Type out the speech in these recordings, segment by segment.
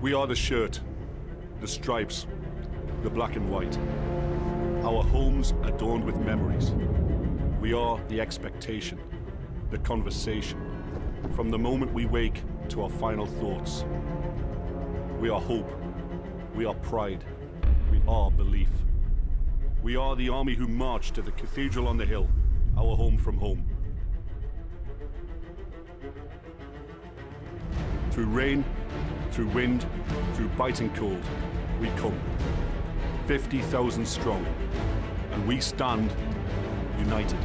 We are the shirt, the stripes, the black and white. Our homes adorned with memories. We are the expectation, the conversation, from the moment we wake to our final thoughts. We are hope. We are pride. We are belief. We are the army who marched to the cathedral on the hill, our home from home. Through rain, through wind, through biting cold, we come. 50,000 strong, and we stand united.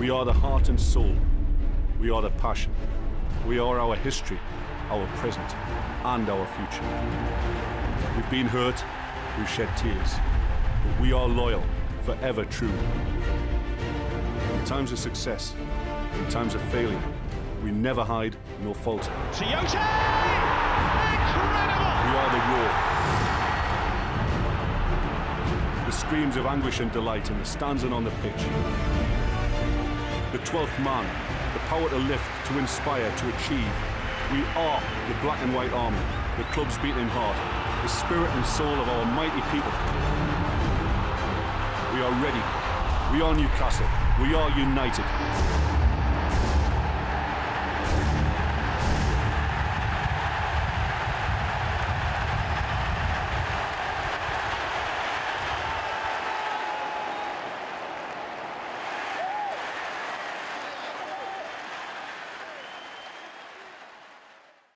We are the heart and soul. We are the passion. We are our history, our present, and our future. We've been hurt, we've shed tears, but we are loyal, forever true. In times of success, in times of failure, we never hide nor falter. Tioté! Incredible! We are the roar. The screams of anguish and delight in the stands and on the pitch. The 12th man, the power to lift, to inspire, to achieve. We are the black and white army, the club's beating heart, the spirit and soul of our mighty people. We are ready. We are Newcastle. We are united.